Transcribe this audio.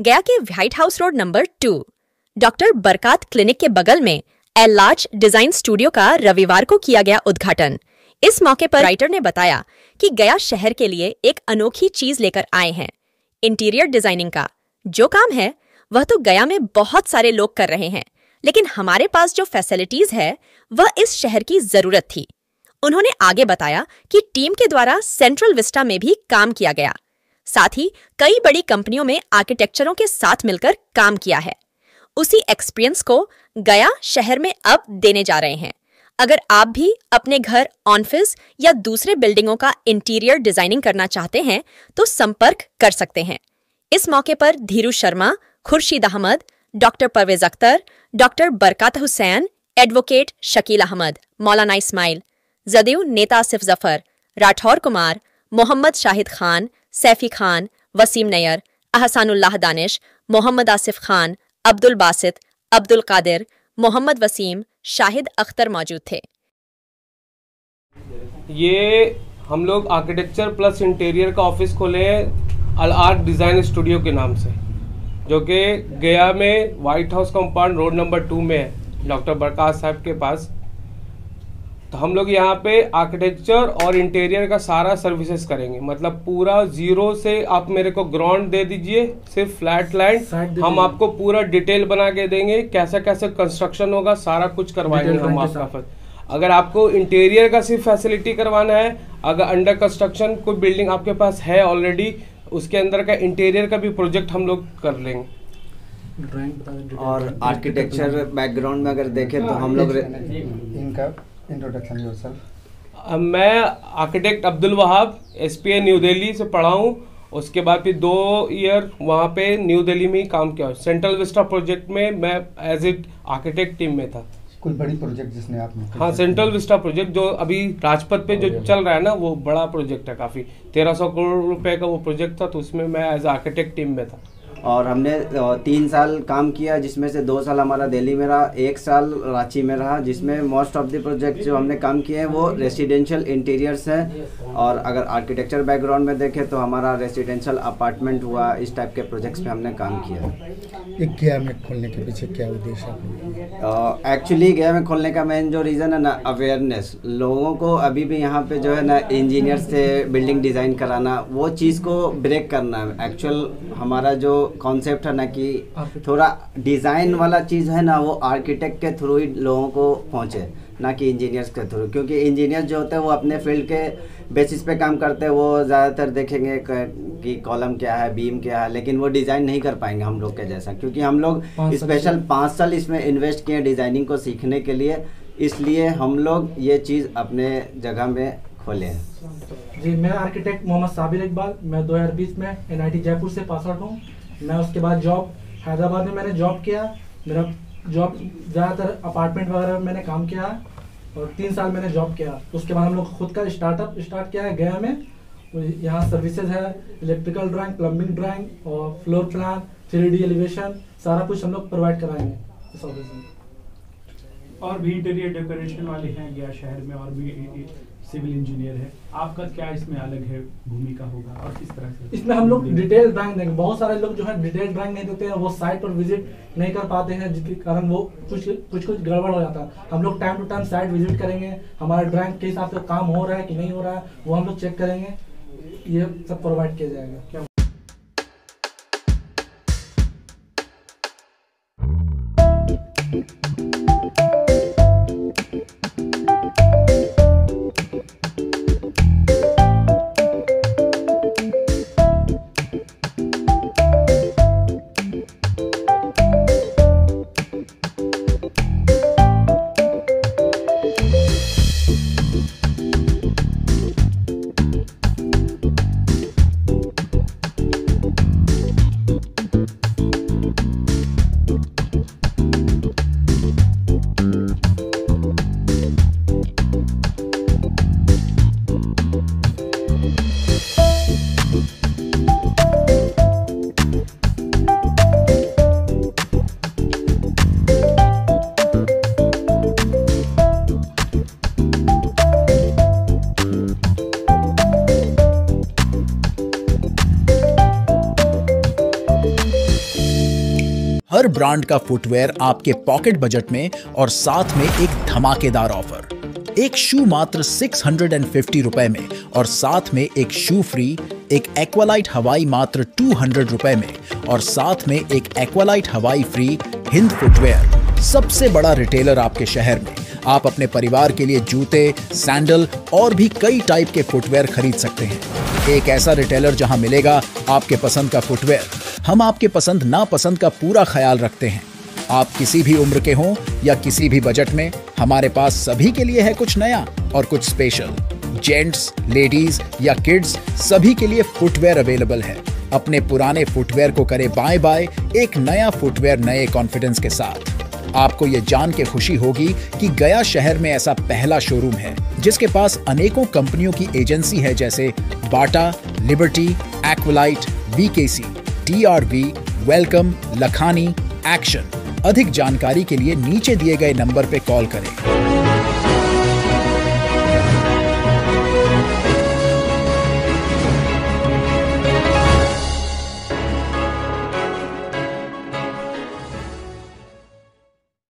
गया के white house road number two doctor Barkat clinic के बगल में एल लार्ज डिज़ाइन स्टूडियो का रविवार को किया गया उद्घाटन। इस मौके पर राइटर ने बताया कि गया शहर के लिए एक अनोखी चीज़ लेकर आए हैं इंटीरियर डिज़ाइनिंग का। जो काम है, वह तो गया में बहुत सारे लोग कर रहे हैं, लेकिन हमारे पास जो फैसिलिटीज़ है, वह इस शहर की ज़रूरत थी। उन्होंने आगे बताया कि टीम के द्वारा सेंट्रल विस्टा में भी काम किया गया। साथ ही कई बड़ी कंपनियों में आर्किटेक्चरों के साथ मिलकर काम किया है। उसी एक्सपीरियंस को गया शहर में अब देने जा रहे हैं। अगर आप भी अपने घर, ऑफ़िस या दूसरे बिल्डिंगों का इंटीरियर डिज़ाइनिंग करना चाहते हैं तो संपर्क कर सकते हैं। इस मौके पर Dheeru Sharma, Khurshid Ahmad, doctor Parvez Akhtar, doctor Barkat Hussain, advocate Shakeel Ahmad, Maulana Ismail, JDU नेता आसिफ ज़फ़र, राठौर कुमार, मोहम्मद शाहिद खान सैफी खान, वसीम नैयर, अहसानुल्लाह दानिश, मोहम्मद आसिफ खान, अब्दुल बासित, अब्दुल कादिर, मोहम्मद वसीम, शाहिद अख्तर मौजूद थे। ये हम लोग आर्किटेक्चर प्लस इंटीरियर का ऑफ़िस खोले हैं अल आर्ट डिज़ाइन स्टूडियो के नाम से, जो कि गया में white house compound road number two में है डॉक्टर बरकात साहब के पास। तो हम लोग यहाँ पे आर्किटेक्चर और इंटीरियर का सारा सर्विसेज़ करेंगे। मतलब पूरा ज़ीरो से आप मेरे को ग्राउंड दे दीजिए सिर्फ़ फ्लैट लैंड हम आपको पूरा डिटेल बना के देंगे कैसे कैसे कंस्ट्रक्शन होगा सारा कुछ करवाएँगे हम आपका अगर आपको इंटीरियर का सिर्फ़ फैसिलिटी करवाना है अगर अंडर कंस्ट्रक्शन कोई बिल्डिंग आपके पास है ऑलरेडी उसके अंदर का इंटीरियर का भी प्रोजेक्ट हम लोग कर लेंगे। और आर्किटेक्चर बैकग्राउंड में अगर देखें तो हम लोग इनका इंट्रोडक्शन योरसेल्फ मैं architect Abdul Wahab S P new Delhi से पढ़ा हूँ। उसके बाद फिर दो ईयर वहाँ पे न्यू दिल्ली में ही काम किया। सेंट्रल विस्टा प्रोजेक्ट में मैं एज इट आर्किटेक्ट टीम में था। कोई बड़ी प्रोजेक्ट जिसने आपने हाँ सेंट्रल विस्टा प्रोजेक्ट जो अभी राजपथ पे जो चल रहा है ना वो बड़ा प्रोजेक्ट है काफ़ी। तेरह सौ करोड़ रुपए का वो प्रोजेक्ट था तो उसमें मैं एज आर्किटेक्ट टीम में था। और हमने तीन साल काम किया, जिसमें से दो साल हमारा दिल्ली में रहा, एक साल रांची में रहा, जिसमें मोस्ट ऑफ़ द प्रोजेक्ट जो हमने काम किए हैं वो रेसिडेंशियल इंटीरियर्स हैं। और अगर आर्किटेक्चर बैकग्राउंड में देखें तो हमारा रेसिडेंशियल अपार्टमेंट हुआ, इस टाइप के प्रोजेक्ट्स पे हमने काम किया। है में खोलने के पीछे क्या उद्देश्य है? एक्चुअली गया में खोलने का मेन जो रीज़न है ना अवेयरनेस लोगों को अभी भी यहाँ पे जो है ना इंजीनियर से बिल्डिंग डिज़ाइन कराना वो चीज़ को ब्रेक करना है. एक्चुअल हमारा जो कॉन्सेप्ट है ना कि थोड़ा डिज़ाइन वाला चीज़ है ना वो आर्किटेक्ट के थ्रू ही लोगों को पहुँचे. ना कि इंजीनियर्स के थ्रू क्योंकि इंजीनियर जो होते हैं वो अपने फ़ील्ड के बेसिस पे काम करते हैं वो ज़्यादातर देखेंगे कि कॉलम क्या है बीम क्या है लेकिन वो डिज़ाइन नहीं कर पाएँगे हम लोग के जैसा क्योंकि हम लोग स्पेशल पाँच साल इसमें इन्वेस्ट किए डिज़ाइनिंग को सीखने के लिए इसलिए हम लोग ये चीज़ अपने जगह में खोले हैं। जी मैं आर्किटेक्ट मोहम्मद साबिर इकबाल मैं 2020 में एनआईटी जयपुर से पास आउट हूँ। मैं उसके बाद जॉब हैदराबाद में मैंने जॉब किया। मेरा जॉब ज़्यादातर अपार्टमेंट वगैरह में मैंने काम किया। और तीन साल मैंने जॉब किया। उसके बाद हम लोग खुद का स्टार्टअप स्टार्ट किया है गया में। यहाँ सर्विसेज़ है इलेक्ट्रिकल ड्राइंग प्लम्बिंग ड्राइंग और floor plan three D elevation सारा कुछ हम लोग प्रोवाइड कराएँगे इस ऑफ़िस में। और भी इंटीरियर डेकोरेशन वाले हैं गया शहर में और भी सिविल इंजीनियर है। आपका क्या इसमें अलग है भूमिका होगा और किस तरह से? इसमें हम लोग डिटेल ड्राइंग देंगे। बहुत सारे लोग जो है डिटेल ड्राइंग नहीं देते हैं वो साइट पर विज़िट नहीं कर पाते हैं जिसके कारण वो कुछ कुछ कुछ गड़बड़ हो जाता है। हम लोग time to time site visit करेंगे हमारे ड्राइंग के हिसाब से काम हो रहा है कि नहीं हो रहा है वो हम लोग चेक करेंगे। ये सब प्रोवाइड किया जाएगा। क्या? हर ब्रांड का फुटवेयर आपके पॉकेट बजट में और साथ में एक धमाकेदार ऑफ़र। एक शू मात्र 650 रुपए में और साथ में एक शू फ्री, एक एक्वालाइट हवाई मात्र 200 रुपए में और साथ में एक एक्वालाइट हवाई फ्री हिंद फुटवेयर। सबसे बड़ा रिटेलर आपके शहर में। आप अपने परिवार के लिए जूते सैंडल और भी कई टाइप के फुटवेयर खरीद सकते हैं। एक ऐसा रिटेलर जहाँ मिलेगा आपके पसंद का फुटवेयर हम आपके पसंद नापसंद का पूरा ख्याल रखते हैं। आप किसी भी उम्र के हों या किसी भी बजट में, हमारे पास सभी के लिए है कुछ नया और कुछ स्पेशल जेंट्स लेडीज़ या किड्स सभी के लिए फुटवेयर अवेलेबल है। अपने पुराने फुटवेयर को करे बाय बाय एक नया फुटवेयर नए कॉन्फिडेंस के साथ। आपको ये जान के खुशी होगी कि गया शहर में ऐसा पहला शोरूम है, जिसके पास अनेकों कंपनियों की एजेंसी है, जैसे Bata Liberty Aqualite VKC TRV Welcome Lakhani Action अधिक जानकारी के लिए नीचे दिए गए नंबर पर कॉल करें।